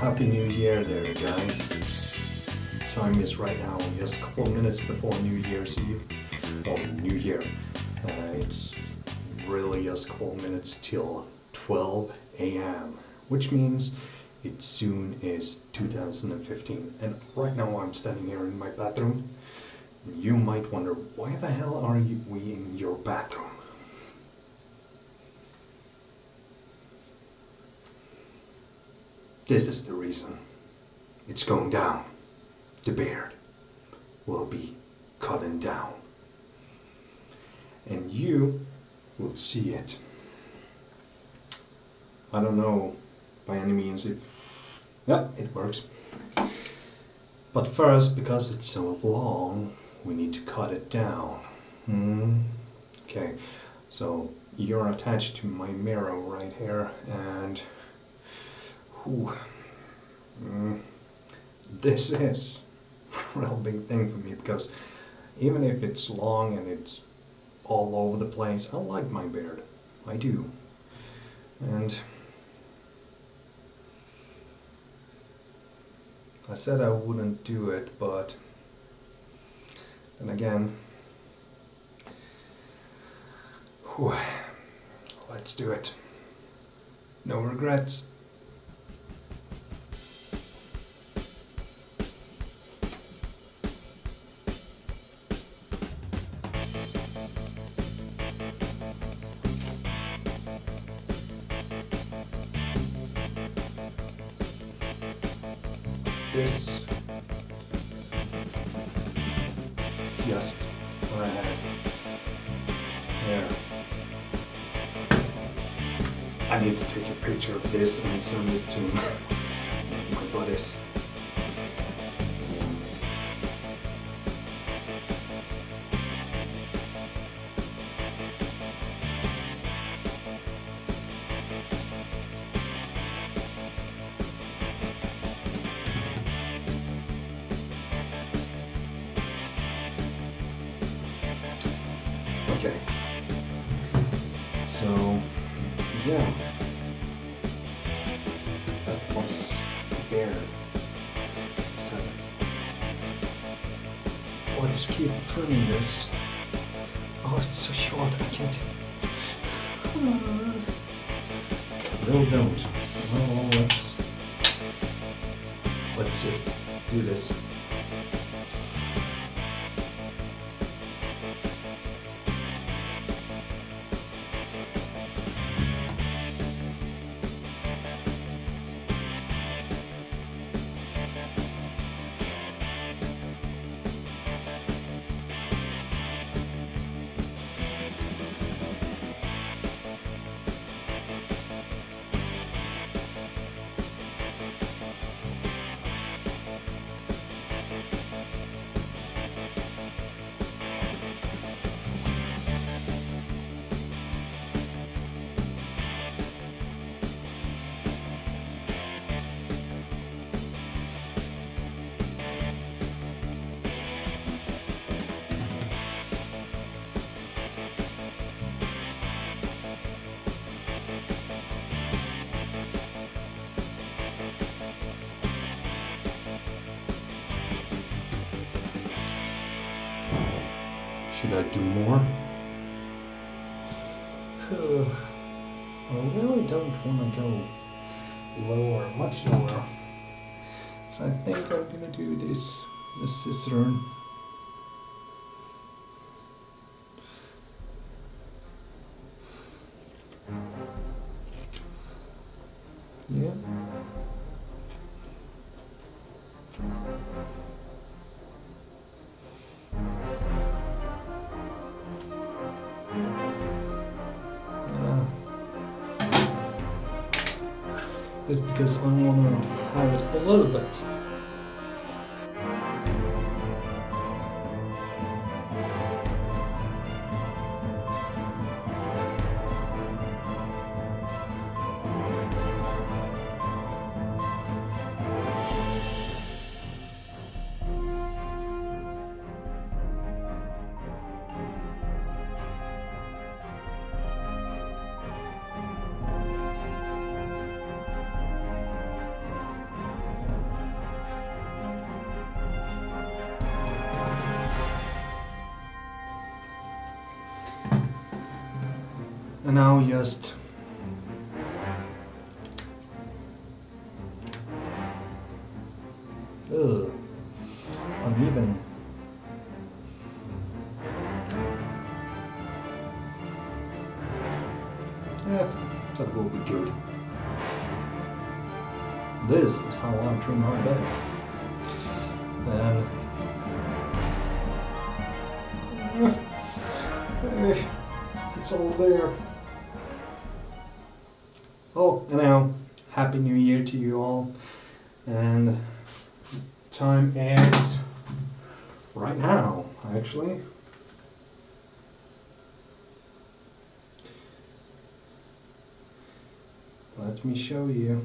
Happy New Year there, guys. Time is right now just a couple of minutes before New Year's Eve. Or New Year. Uh, it's really just a couple of minutes till 12 a.m., which means it soon is 2015. And right now I'm standing here in my bathroom. You might wonder, why the hell are we in your bathroom? This is the reason. It's going down. The beard will be cutting down. And you will see it. I don't know by any means if. Yeah, it works. But first, because it's so long, we need to cut it down. Hmm. Okay, so you're attached to my mirror right here, and mm, this is a real big thing for me because even if it's long and it's all over the place, I like my beard. I do. And I said I wouldn't do it, but then again, whew, let's do it. No regrets. This is just what I had. There. I need to take a picture of this and send it to my buddies. Yeah. That was bear. Seven. Oh, let's keep trimming this. Oh, it's so short, I can't. No, don't. No, let's. Let's just do this. Should I do more? I really don't want to go lower, much lower. So I think I'm gonna do this a cistern. Yeah. It's because I want to have it a little bit. And now just Ugh. Uneven. Yeah, that will be good. This is how I trim my bed. And it's all there. Oh, and now, Happy New Year to you all. And time is right now, actually. Let me show you.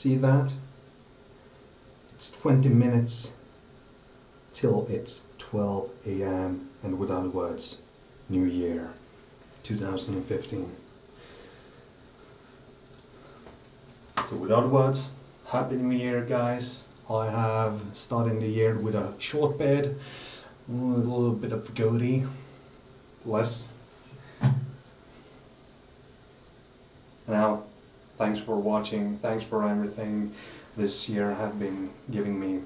See that? It's 20 minutes till it's 12 a.m. and without words, New Year 2015. So without words, Happy New Year guys. I have started the year with a short bed, a little bit of goatee, less. Now, thanks for watching, thanks for everything this year have been giving me,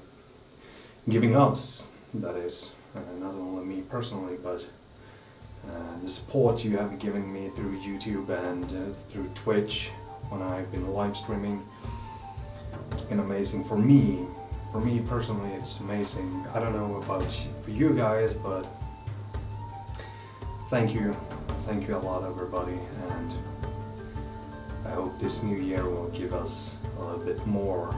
giving us, that is, uh, not only me personally, but uh, the support you have given me through YouTube and uh, through Twitch when I've been live streaming. It's been amazing for me. For me personally, it's amazing. I don't know about for you guys, but thank you. Thank you a lot, everybody. And hope this new year will give us a little bit more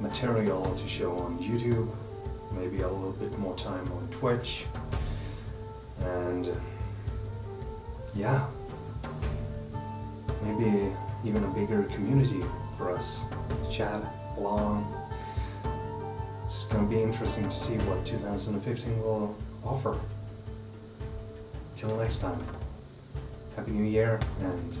material to show on YouTube, maybe a little bit more time on Twitch, and yeah, maybe even a bigger community for us to chat along. It's gonna be interesting to see what 2015 will offer. Till next time, Happy New Year and